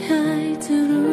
เคยจะรู้